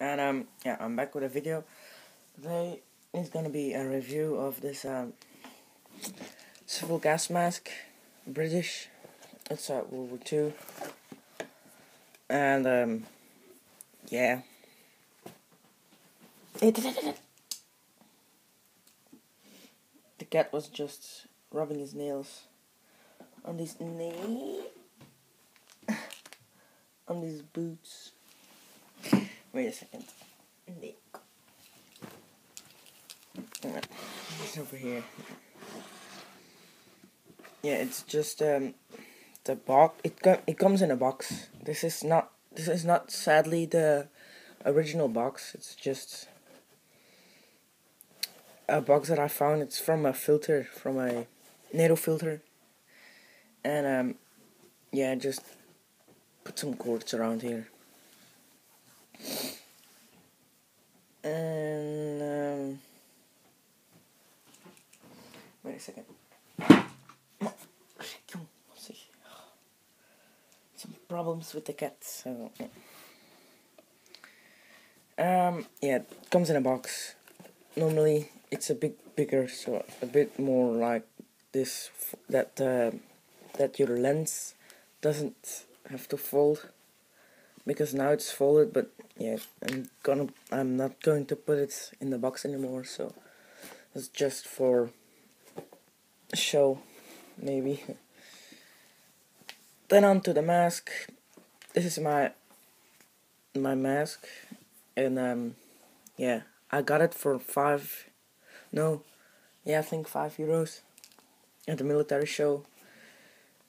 and um yeah I'm back with a video. Today is gonna be a review of this um civil gas mask British. It's at World War II and um yeah. The cat was just rubbing his nails on these knee on these boots Wait a second. It's over here. Yeah, it's just um the box. It com it comes in a box. This is not. This is not sadly the original box. It's just a box that I found. It's from a filter, from a NATO filter, and um yeah, just put some cords around here. And um, wait a second. Some problems with the cat. So um, yeah, it comes in a box. Normally, it's a bit bigger, so a bit more like this. That uh, that your lens doesn't have to fold because now it's folded but yeah I'm gonna I'm not going to put it in the box anymore so it's just for show maybe. Then on to the mask. This is my my mask and um yeah I got it for five no yeah I think five euros at the military show.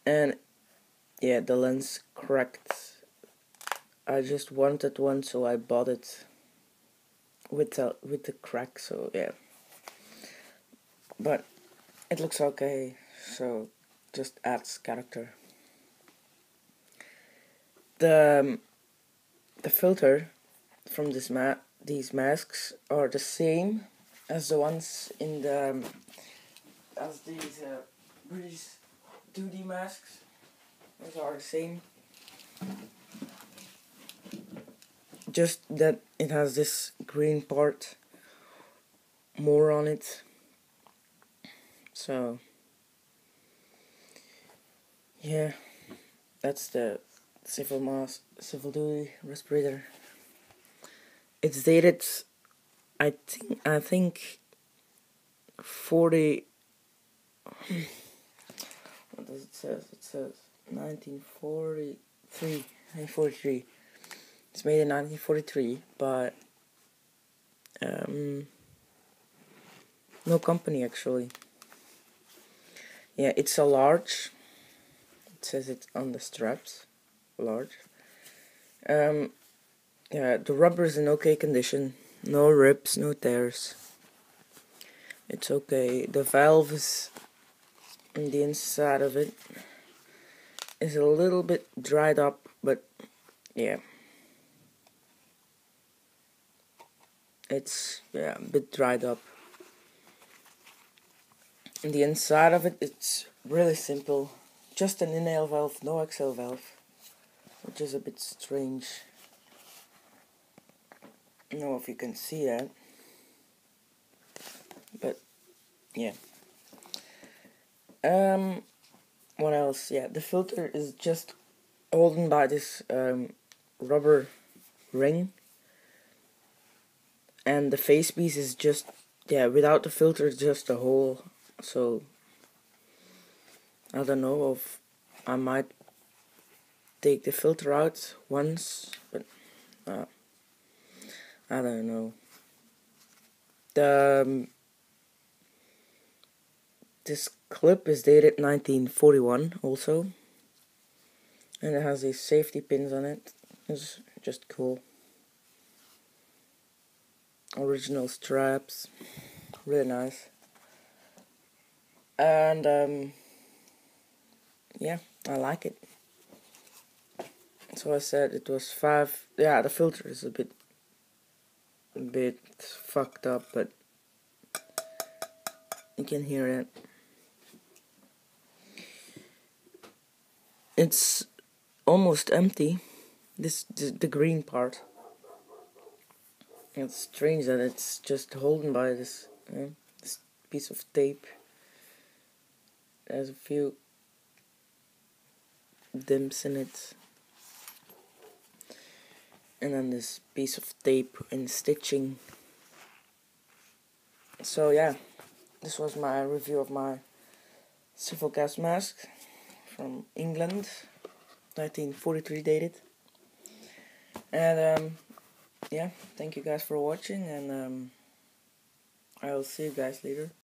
And yeah the lens cracked I just wanted one so I bought it with the, with the crack so yeah. But it looks okay so just adds character. The um, the filter from this ma these masks are the same as the ones in the um, as these uh, British duty masks. Those are the same just that it has this green part more on it. So yeah that's the civil mask civil duty respirator. It's dated I think I think 40 what does it says? It says 1943 1943 it's made in 1943 but um, no company actually. Yeah, it's a large. It says it on the straps, large. Um, yeah, the rubber is in okay condition. No rips, no tears. It's okay. The valve is in the inside of it is a little bit dried up, but yeah. It's yeah, a bit dried up. And the inside of it, it's really simple. Just an inhale valve, no exhale valve. Which is a bit strange. I don't know if you can see that. But, yeah. Um, what else? Yeah, the filter is just holding by this um, rubber ring and the face piece is just yeah without the filter just a hole. So I don't know if I might take the filter out once but uh, I don't know. The um, this clip is dated 1941 also and it has these safety pins on it. It's just cool original straps really nice. And um, yeah I like it. So I said it was five yeah the filter is a bit a bit fucked up but you can hear it. It's almost empty this the, the green part It's strange that it's just holding by this, this piece of tape. There's a few dimps in it. And then this piece of tape and stitching. So yeah, this was my review of my civil gas mask from England, 1943 dated. And um, yeah, thank you guys for watching and um, I'll see you guys later.